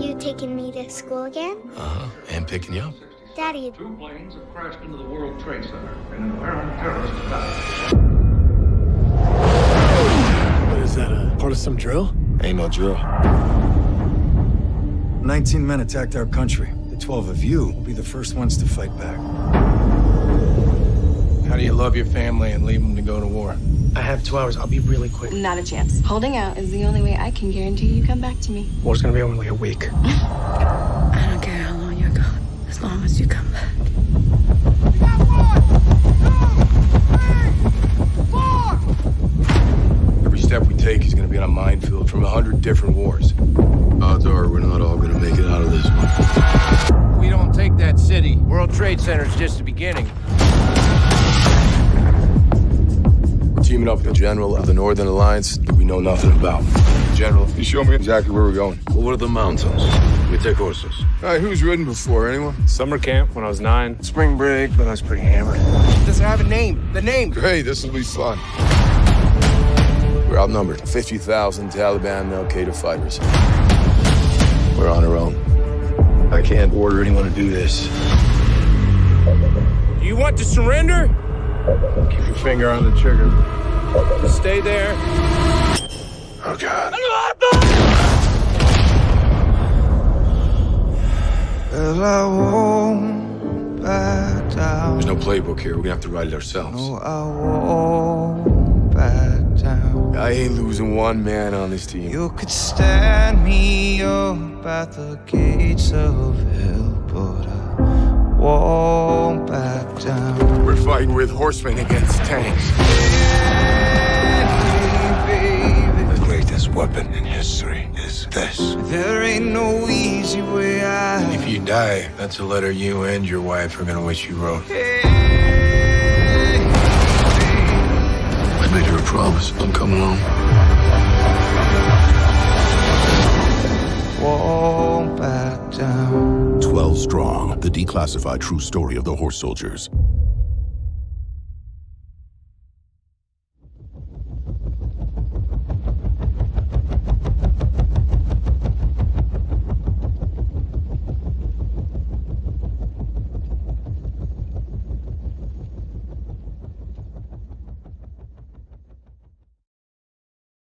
You taking me to school again? Uh-huh. And picking you up. Daddy, Two planes have crashed into the World Trade Center, and an apparent terrorist attack. What is that, a part of some drill? Ain't no drill. 19 men attacked our country. The 12 of you will be the first ones to fight back. How do you love your family and leave them to go to war? I have two hours. I'll be really quick. Not a chance. Holding out is the only way I can guarantee you come back to me. War's gonna be over in like a week. I don't care how long you're gone, as long as you come back. Every step we take is gonna be on a minefield from a hundred different wars. Odds are we're not all gonna make it out of this one. We don't take that city. World Trade Center's just the beginning. We're teaming up with the general of the Northern Alliance that we know nothing about. General, you show me exactly where we're going. Over the mountains. We take horses. All right, who's ridden before? Anyone? Summer camp when I was nine. Spring break, but I was pretty hammered. Does it have a name? The name. Great, this will be fun. We're outnumbered. 50,000 Taliban Al Qaeda fighters. We're on our own. I can't order anyone to do this. Do you want to surrender? Keep your finger on the trigger. Stay there. Oh, God. Well, I won't back down. There's no playbook here. We're gonna have to write it ourselves. No, I won't back down. I ain't losing one man on this team. You could stand me up at the gates of hell, but I won't back down. We're fighting with horsemen against tanks. The greatest weapon in history is this. there ain't no easy way out. If you die, that's a letter you and your wife are gonna wish you wrote. I made her a promise. Don't come alone. Won't back down. 12 Strong, the declassified true story of the horse soldiers.